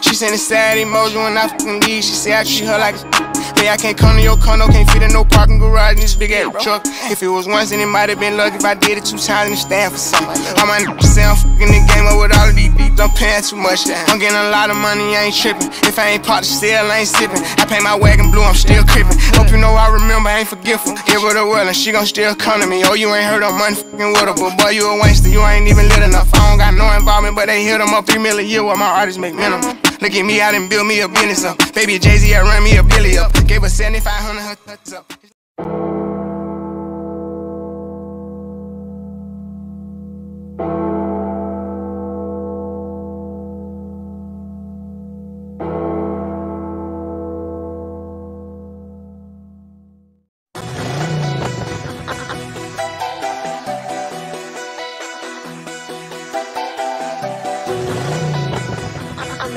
She sent a sad emoji when I fucking leave. She say I treat her like a Hey, I can't come to your condo, can't fit in no parking garage in this big ass truck. If it was once, then it might have been lucky if I did it two times and stand for something. My niggas say I'm fucking the game up with all of these beats, I'm paying too much. I'm getting a lot of money, I ain't tripping. If I ain't part the sale, I ain't sipping. I pay my wagon blue, I'm still crippin'. Hope you know I remember, I ain't forgetful. Give her the world and she gon' still come to me. Oh, you ain't heard of money fucking with her, but boy, you a waster, you ain't even lit enough. I don't got no involvement, but they hit them up three million a year while my artists make minimum. Look at me, I done build me a business up. Baby Jay Z, I run me a billy up. Gave her 7,500 her up.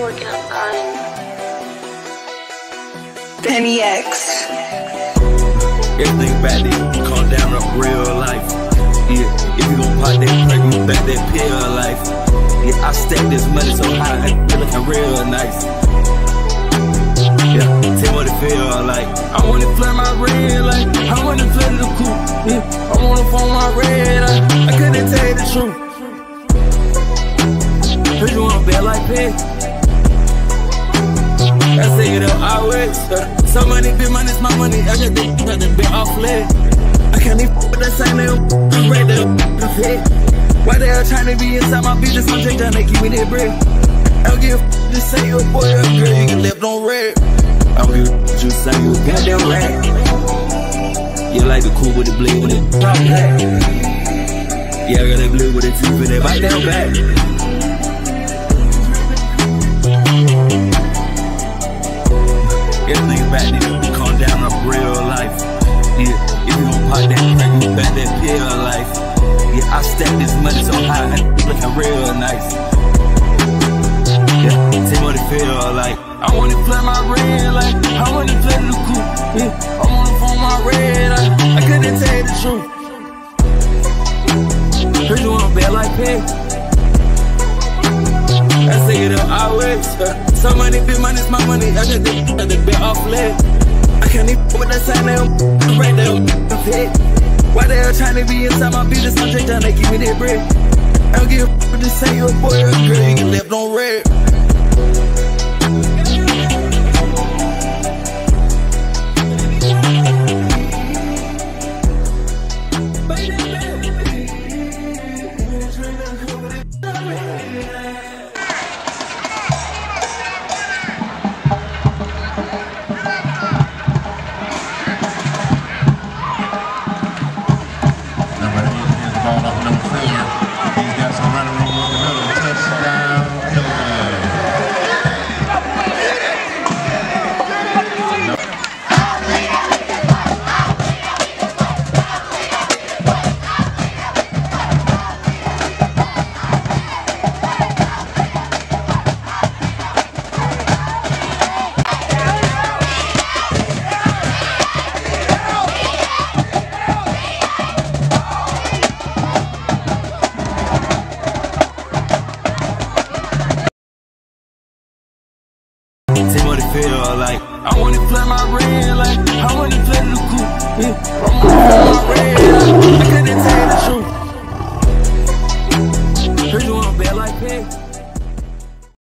Working on mine. Penny X. Everything back there, calm down up real life. Yeah, if you gon' pop that perk, you back that pill life. Yeah, I stack this money so high, it looking real nice. Yeah, tell what it feel like. I wanna flare my red light. I wanna flare the coupe. Yeah, I wanna phone my red eye. I couldn't tell you the truth. Heard you want a bed like this. I say it up always. Uh, some money, big money, my money. I just think got the bit off leg. I can't even with that same name. I'm right there, the. Why they all trying to be inside my business? I'm just trying to keep me that bread. I don't give a f- just say you a boy or girl, you can live on red. I don't give a f- just say you a goddamn rat. You like the cool with the blade with it. Yeah, I got that blue with the teeth and that bite down back. Everything back there, calm down up real life. Yeah, if you gon' pop that crack, you back that pill life. Yeah, I stack this money so high, it looking real nice. Yeah, tell me what it feel like. I wanna play my red light, I wanna play the coupe. Yeah, I wanna phone my red eye. I couldn't tell you the truth. Heard you want a bed like pig. I say it up always. Some money, big money, it's my money. I just did the bit off leg. I can't even with that sign now. I'm right there, the pit. Why they all trying to be inside my business? I'm just trying to keep me that bread. I don't give a f- just say you a boy or a girl. You can live on red. Feel like. I wanna play my red light. I wanna play the coupe. Yeah,